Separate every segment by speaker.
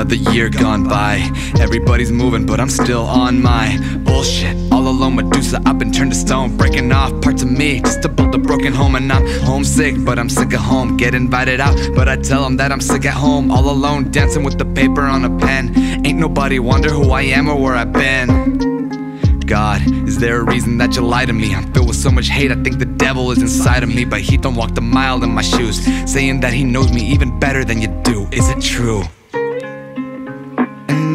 Speaker 1: another year gone by. Everybody's moving, but I'm still on my bullshit. All alone, Medusa, I've been turned to stone, breaking off parts of me just to build a broken home. And I'm homesick, but I'm sick of home. Get invited out, but I tell them that I'm sick at home, all alone, dancing with the paper on a pen. Ain't nobody wonder who I am or where I've been. God, is there a reason that you lie to me? I'm filled with so much hate, I think the devil is inside of me. But he don't walk the mile in my shoes, saying that he knows me even better than you do. Is it true?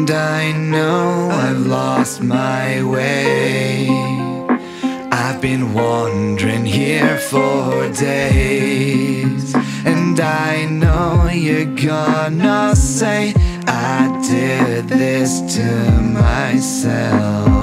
Speaker 1: And I know I've lost my way. I've been wandering here for days. And I know you're gonna say I did this to myself.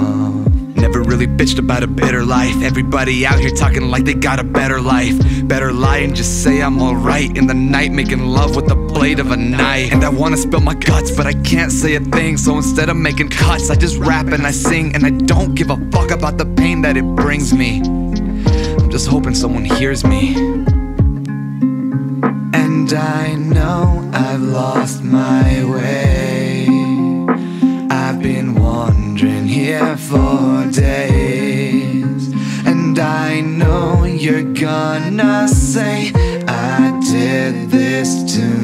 Speaker 1: Really bitched about a better life. Everybody out here talking like they got a better life. Better lie and just say I'm alright in the night, making love with the blade of a knife. And I wanna spill my guts, but I can't say a thing. So instead of making cuts, I just rap and I sing. And I don't give a fuck about the pain that it brings me. I'm just hoping someone hears me. And I know I've lost my way. I've been wandering here for days. You're gonna say I did this to.